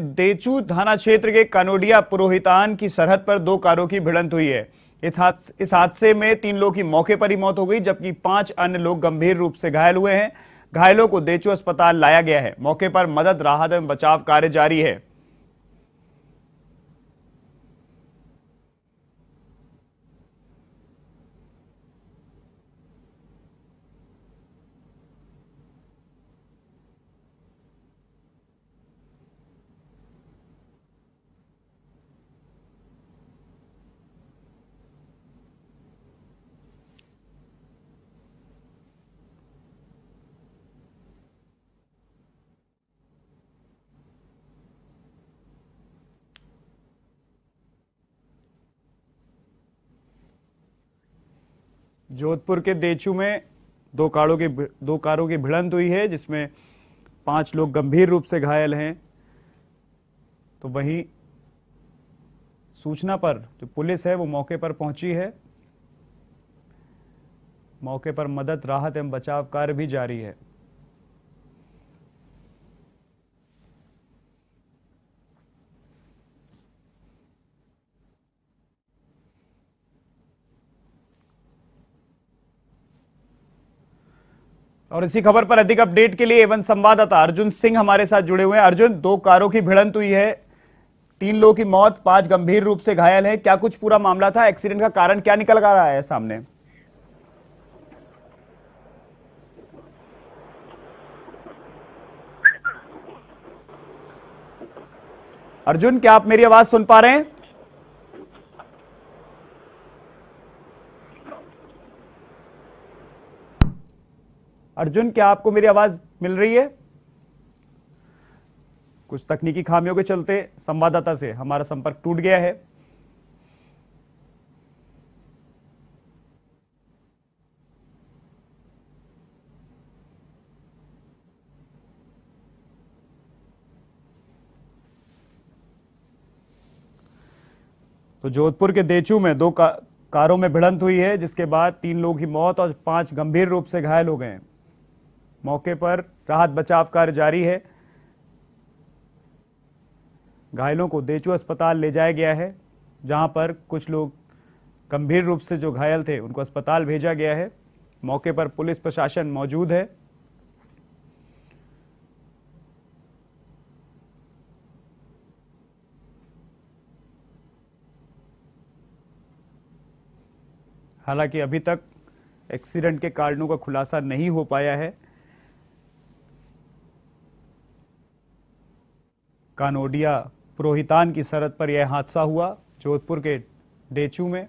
देचू थाना क्षेत्र के कनोडिया पुरोहितान की सरहद पर दो कारों की भिड़ंत हुई है। इस हादसे में तीन लोगों की मौके पर ही मौत हो गई, जबकि पाँच अन्य लोग गंभीर रूप से घायल हुए हैं। घायलों को देचू अस्पताल लाया गया है। मौके पर मदद, राहत एवं बचाव कार्य जारी है। जोधपुर के देचू में दो कारों की दो कारों की भिड़ंत हुई है, जिसमें पाँच लोग गंभीर रूप से घायल हैं। तो वहीं सूचना पर जो पुलिस है, वो मौके पर पहुँची है। मौके पर मदद, राहत एवं बचाव कार्य भी जारी है। और इसी खबर पर अधिक अपडेट के लिए एवं संवाददाता अर्जुन सिंह हमारे साथ जुड़े हुए हैं। अर्जुन, दो कारों की भिड़ंत हुई है। तीन लोगों की मौत, पाँच गंभीर रूप से घायल है। क्या कुछ पूरा मामला था? एक्सीडेंट का कारण क्या निकल रहा है सामने? अर्जुन, क्या आप मेरी आवाज़ सुन पा रहे हैं? अर्जुन क्या आपको मेरी आवाज़ मिल रही है? कुछ तकनीकी खामियों के चलते संवाददाता से हमारा संपर्क टूट गया है। तो जोधपुर के देचू में दो का, कारों में भिड़ंत हुई है जिसके बाद तीन लोग की मौत और पाँच गंभीर रूप से घायल हो गए हैं। मौके पर राहत बचाव कार्य जारी है। घायलों को देचू अस्पताल ले जाया गया है, जहाँ पर कुछ लोग गंभीर रूप से जो घायल थे, उनको अस्पताल भेजा गया है। मौके पर पुलिस प्रशासन मौजूद है। हालाँकि अभी तक एक्सीडेंट के कारणों का खुलासा नहीं हो पाया है। कानोडिया पुरोहितान की सरहद पर यह हादसा हुआ जोधपुर के डेचू में।